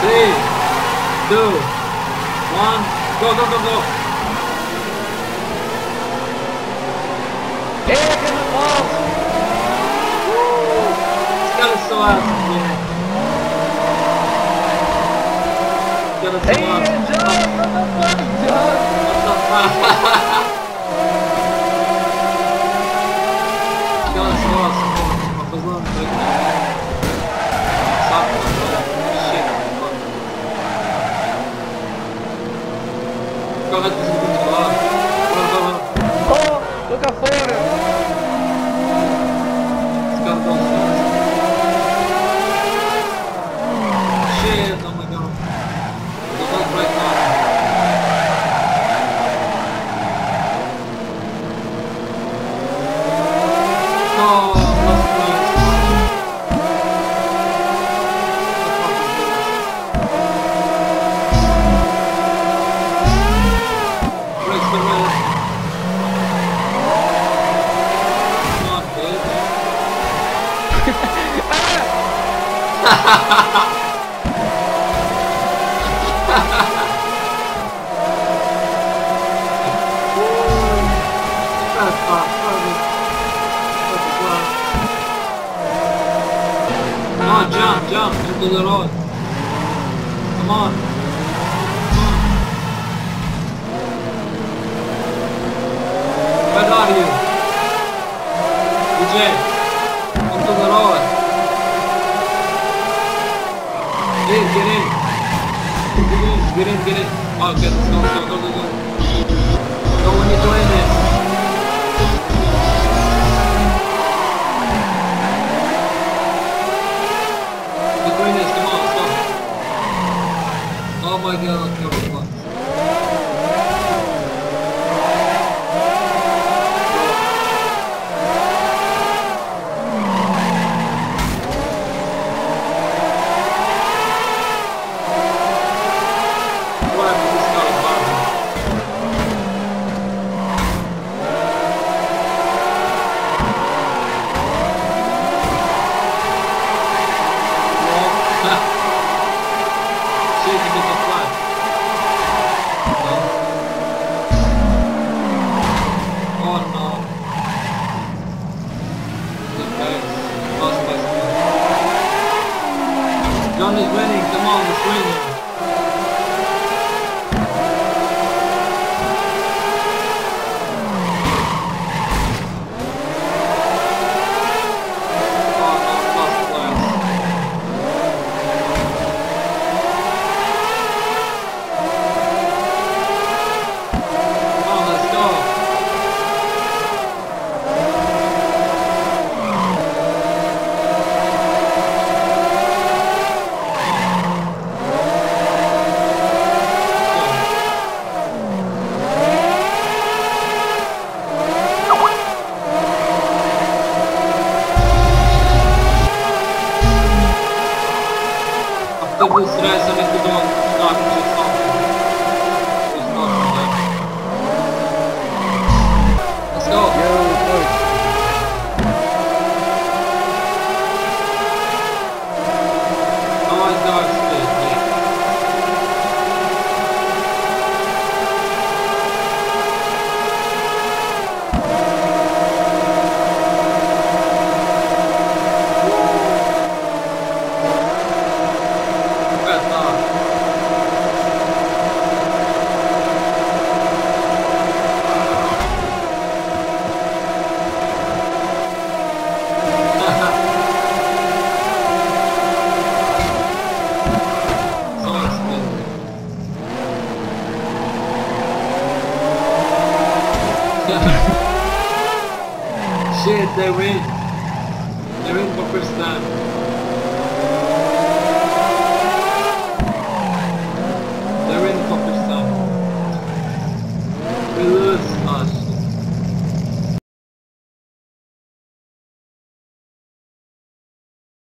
Three, two, one, go, go, go, go. Hey, get the balls! Got it so awesome, yeah. So Hey. John! What the fuck, John? Got рокоферы. Скандал Вообще там идем. Забыл про это. Но... jump, jump into the road. Come on. Where are you? DJ, onto the road. Get in, get in. Get in, get in, get in. Oh, get, let's go, let's go, go, go, go. Go when you're doing Автобус рейсом из Дудон, так, часов. It's not like- Let's go. Yo, coach. Oh, it's They win. They win for first time.